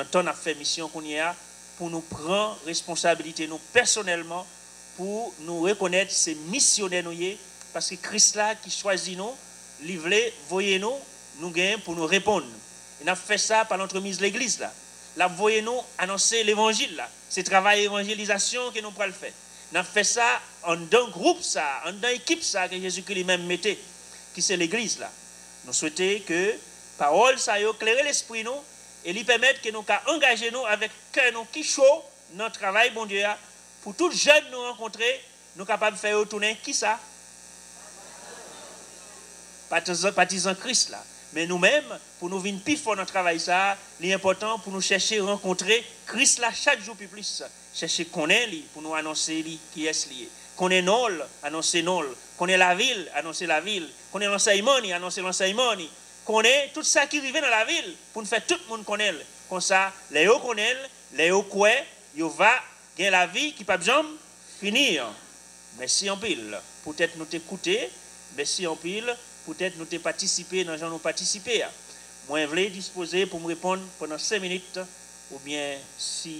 notre temps a fait mission qu'on y a pour nous prendre responsabilité nous personnellement pour nous reconnaître ces missionnaires nous y parce que Christ là qui choisit nous, livrer, voyez nous, gagnons pour nous répondre. Il a fait ça par l'entremise de l'église là. Là, voyez nous annoncer l'évangile là. C'est travail d'évangélisation que nous pourrons le faire. On a fait ça en d'un groupe ça, en d'une équipe ça que Jésus-Christ lui-même mettait, qui c'est l'église là. Nous souhaitons que parole ça éclairer l'esprit nous et lui permettre que nous engager nous avec cœur nous qui chaud dans le travail bon Dieu pour tous jeunes nous rencontrer, nous capables de faire retourner qui ça? Partisans Christ là. Mais nous-mêmes, pour nous venir plus fort dans le travail, ça, l'important pour nous chercher rencontrer Christ là chaque jour plus plus. Chercher qu'on est lui, pour nous annoncer lui, qui est lié. Qu'on est nol, annoncer nol. Qu'on est la ville, annoncer la ville. Qu'on est l'enseignement, annoncer l'enseignement. Est tout ça qui arrive dans la ville, pour nous faire tout le monde connaître. Comme ça, les hauts connaissent, les hauts quoi, ils va gagner la vie qui pas besoin finir. Merci en pile. Peut-être nous t'écouter. Merci en pile peut-être nous avons participé dans gens nous participer. Moi, je voulais disposer pour me répondre pendant cinq minutes, ou bien si